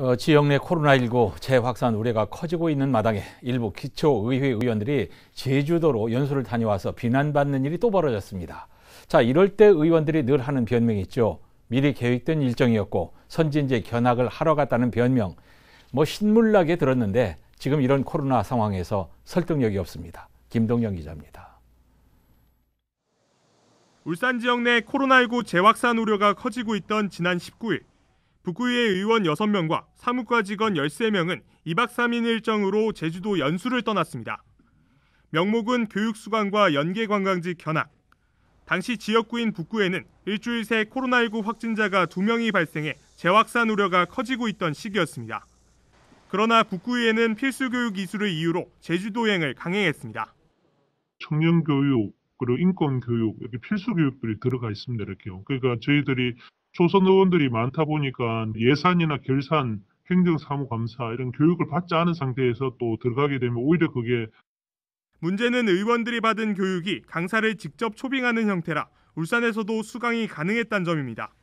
어, 지역 내 코로나19 재확산 우려가 커지고 있는 마당에 일부 기초의회 의원들이 제주도로 연수를 다녀와서 비난받는 일이 또 벌어졌습니다. 자, 이럴 때 의원들이 늘 하는 변명이 있죠. 미리 계획된 일정이었고 선진제 견학을 하러 갔다는 변명. 뭐 신물나게 들었는데 지금 이런 코로나 상황에서 설득력이 없습니다. 김동영 기자입니다. 울산 지역 내 코로나19 재확산 우려가 커지고 있던 지난 19일 북구의회 의원 6명과 사무과 직원 13명은 2박 3일 일정으로 제주도 연수를 떠났습니다. 명목은 교육수강과 연계관광지 견학. 당시 지역구인 북구에는 일주일 새 코로나19 확진자가 2명이 발생해 재확산 우려가 커지고 있던 시기였습니다. 그러나 북구의회는 필수교육 이수를 이유로 제주도행을 강행했습니다. 청년교육, 그리고 인권교육, 이렇게 필수교육들이 들어가 있습니다. 이렇게요. 그러니까 저희들이 초선 의원들이 많다 보니까 예산이나 결산, 행정사무감사 이런 교육을 받지 않은 상태에서 또 들어가게 되면 오히려 그게 문제는 의원들이 받은 교육이 강사를 직접 초빙하는 형태라 울산에서도 수강이 가능했다는 점입니다.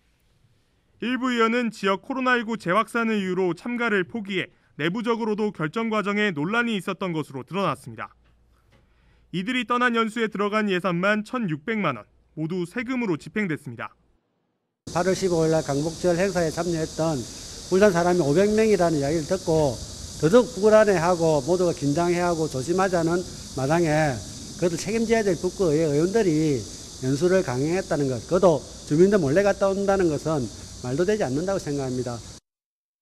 일부 의원은 지역 코로나19 재확산을 이유로 참가를 포기해 내부적으로도 결정 과정에 논란이 있었던 것으로 드러났습니다. 이들이 떠난 연수에 들어간 예산만 1,600만 원, 모두 세금으로 집행됐습니다. 8월 15일 날 강복절 행사에 참여했던 울산 사람이 500명이라는 이야기를 듣고 더더욱 불안해하고 모두가 긴장해하고 조심하자는 마당에 그것을 책임져야 될 북구의 의원들이 연수를 강행했다는 것, 그것도 주민들 몰래 갔다 온다는 것은 말도 되지 않는다고 생각합니다.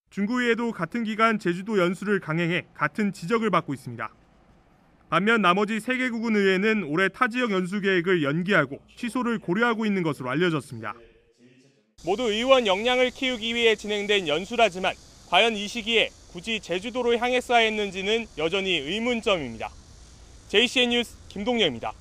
중구의회도 같은 기간 제주도 연수를 강행해 같은 지적을 받고 있습니다. 반면 나머지 3개 구군 의회는 올해 타 지역 연수 계획을 연기하고 취소를 고려하고 있는 것으로 알려졌습니다. 모두 의원 역량을 키우기 위해 진행된 연수라지만 과연 이 시기에 굳이 제주도로 향했어야 했는지는 여전히 의문점입니다. JCN 뉴스 김동영입니다.